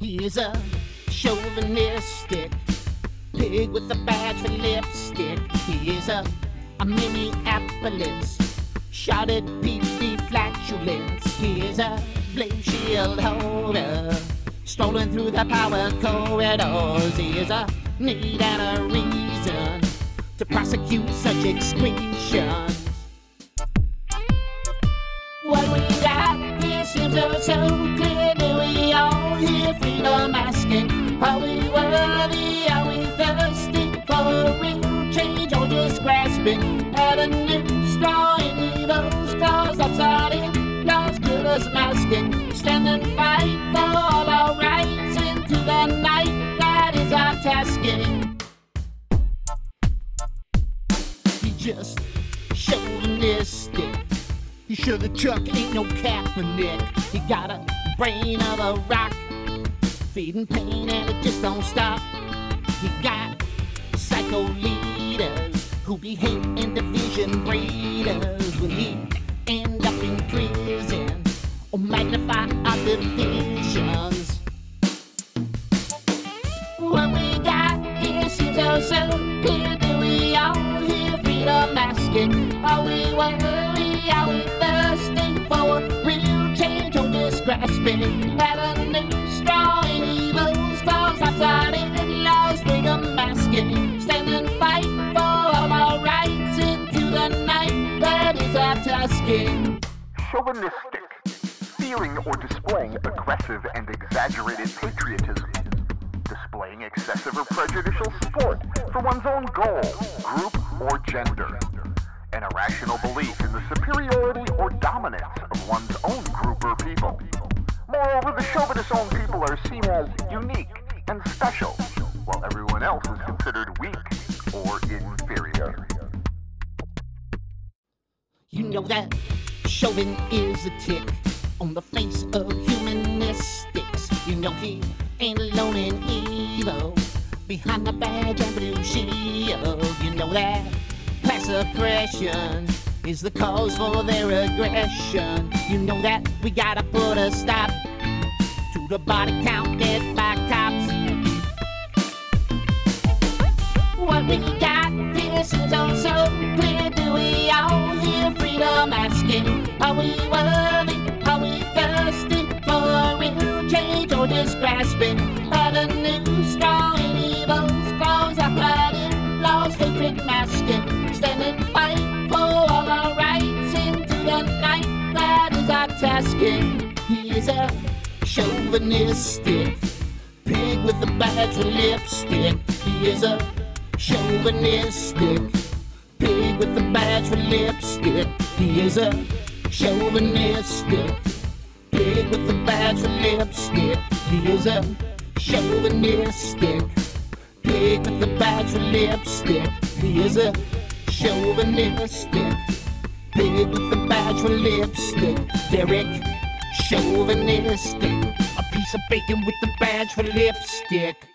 He is a chauvinistic pig with a badge for lipstick. He is a, a Minneapolis shouted PP flatulence. He is a blue shield holder strolling through the power corridors. He is a need and a reason to prosecute such excretions. What we got here seems so clear. Are we thirsty for a real change or just grasping at a new straw in evil's claws? Upside laws, killers masking. Stand and fight for all our rights into the night. That is our tasking. He just chauvinistic. He sure the truck ain't no Kaepernick. He got a brain of a rock, feeding pain and it just don't stop. He got psycho leaders who be hate and division breeders. When he end up in prison or magnify our divisions. What we got here seems so clear. Do we all hear freedom asking? Are we worthy? Are we thirsty for a real change or just grasping chauvinistic, fearing or displaying aggressive and exaggerated patriotism, displaying excessive or prejudicial support for one's own goal, group, or gender, an irrational belief in the superiority or dominance of one's own group or people. Moreover, the chauvinist's own people are seen as unique and special, while everyone else is considered weak or inferior. You know that Chauvin is a tick on the face of humanistics. You know he ain't alone in evil behind the badge and blue shield. You know that class oppression is the cause for their aggression. You know that we gotta put a stop to the body count dead by asking? Are we worthy? Are we thirsty for real change or just grasping at a new straw in evil's claws? Upright in laws, hatred masking. Stand and fight for all our rights into the night. That is our tasking. He is a chauvinistic pig with a badge for lipstick. He is a chauvinistic with a badge for lipstick. He is a chauvinistic pig with a badge for lipstick. He is a chauvinistic pig with a badge for lipstick. He is a chauvinistic pig with a badge for lipstick. Derek, chauvinistic, a piece of bacon with a badge for lipstick.